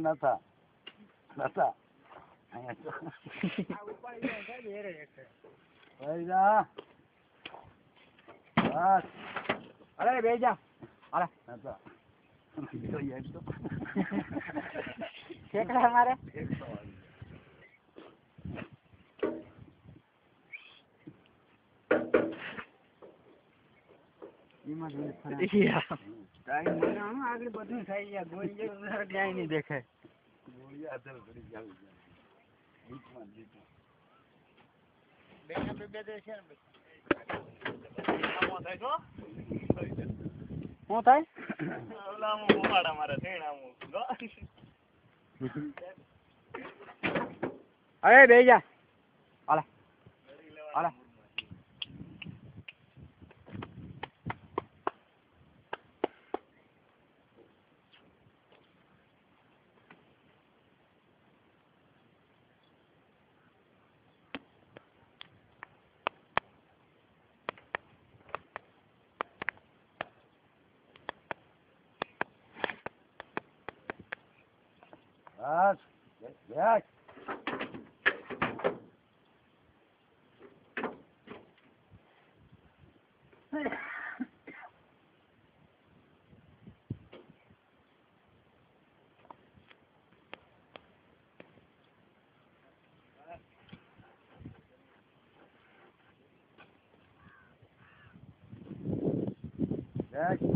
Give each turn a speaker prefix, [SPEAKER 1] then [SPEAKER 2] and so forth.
[SPEAKER 1] નતા. નતા.
[SPEAKER 2] અરે બે જા અરે
[SPEAKER 1] નતા.
[SPEAKER 2] ઠેકડા મારે. આગળ બધું થઈ ગયા ગોળી જેવું તારે ક્યાંય નહીં દેખાય.
[SPEAKER 1] ગોળિયા હાથે ઘડી જાવી જાય. જીતમાં ને જીતમાં.
[SPEAKER 2] શું અરે બે જા. હાલે. Bas.
[SPEAKER 1] Gel. Gel. Next.